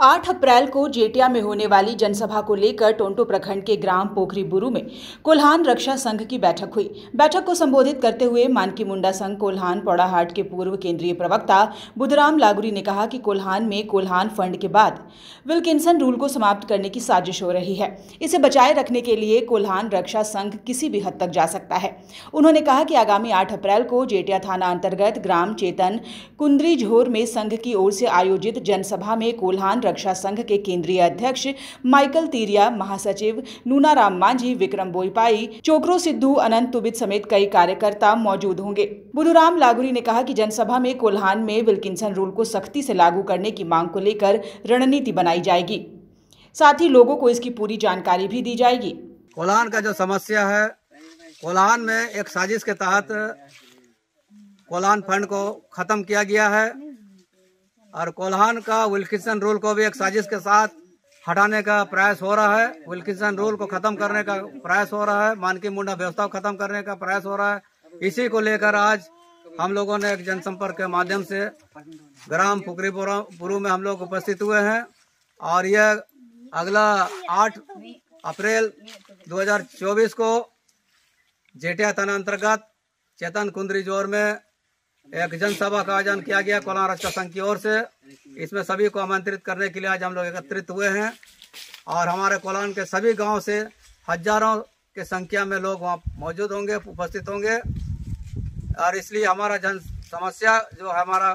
8 अप्रैल को जेटिया में होने वाली जनसभा को लेकर टोंटो प्रखंड के ग्राम पोखरी बुरु में कोल्हान रक्षा संघ की बैठक हुई। बैठक को संबोधित करते हुए मानकी मुंडा संघ कोल्हान पौड़ाहाट के पूर्व केंद्रीय प्रवक्ता बुधराम लागुरी ने कहा कि कोल्हान में कोल्हान फंड के बाद विल्किंसन रूल को समाप्त करने की साजिश हो रही है। इसे बचाए रखने के लिए कोल्हान रक्षा संघ किसी भी हद तक जा सकता है। उन्होंने कहा कि आगामी आठ अप्रैल को जेटिया थाना अंतर्गत ग्राम चेतन कुंद्री झोर में संघ की ओर से आयोजित जनसभा में कोल्हान रक्षा संघ के केंद्रीय अध्यक्ष माइकल तीरिया, महासचिव नूनाराम मांझी, विक्रम बोईपाई, चोकरो सिद्धू, अनंत तुबित समेत कई कार्यकर्ता मौजूद होंगे। बुधुराम लागुरी ने कहा कि जनसभा में कोल्हान में विल्किंसन रूल को सख्ती से लागू करने की मांग को लेकर रणनीति बनाई जाएगी। साथ ही लोगों को इसकी पूरी जानकारी भी दी जाएगी। कोल्हान का जो समस्या है, कोल्हान में एक साजिश के तहत कोल्हान फंड को खत्म किया गया है। और कोल्हान का विल्किसन रूल को भी एक साजिश के साथ हटाने का प्रयास हो रहा है। विल्किसन रूल को खत्म करने का प्रयास हो रहा है। मानकी मुंडा व्यवस्था को खत्म करने का प्रयास हो रहा है। इसी को लेकर आज हम लोगों ने एक जनसंपर्क के माध्यम से ग्राम फुकरी पुरु में हम लोग उपस्थित हुए हैं और यह अगला आठ अप्रैल 2024 को जेटिया थाना अंतर्गत चेतन कुंदरी ज़ोर में एक जनसभा का आयोजन किया गया कोलार रक्षा संघ की ओर से। इसमें सभी को आमंत्रित करने के लिए आज हम लोग एकत्रित हुए हैं। और हमारे कोलान के सभी गाँव से हज़ारों के संख्या में लोग वहाँ मौजूद होंगे, उपस्थित होंगे। और इसलिए हमारा जन समस्या जो है हमारा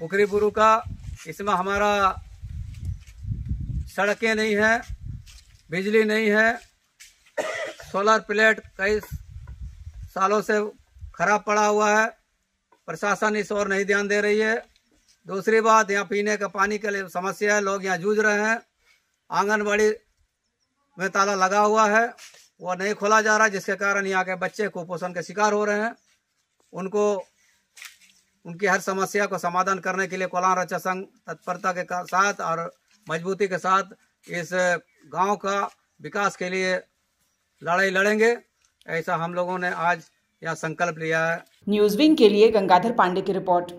पुखरी बुरु का, इसमें हमारा सड़कें नहीं है, बिजली नहीं है, सोलर प्लेट कई सालों से खराब पड़ा हुआ है। प्रशासन इस ओर नहीं ध्यान दे रही है। दूसरी बात, यहाँ पीने का पानी के लिए समस्या है, लोग यहाँ जूझ रहे हैं। आंगनबाड़ी में ताला लगा हुआ है, वो नहीं खोला जा रहा, जिसके कारण यहाँ के बच्चे कुपोषण के शिकार हो रहे हैं। उनको, उनकी हर समस्या को समाधान करने के लिए कोलान रक्षा संघ तत्परता के साथ और मजबूती के साथ इस गाँव का विकास के लिए लड़ाई लड़ेंगे। ऐसा हम लोगों ने आज यह संकल्प लिया। न्यूज़ विंग के लिए गंगाधर पांडे की रिपोर्ट।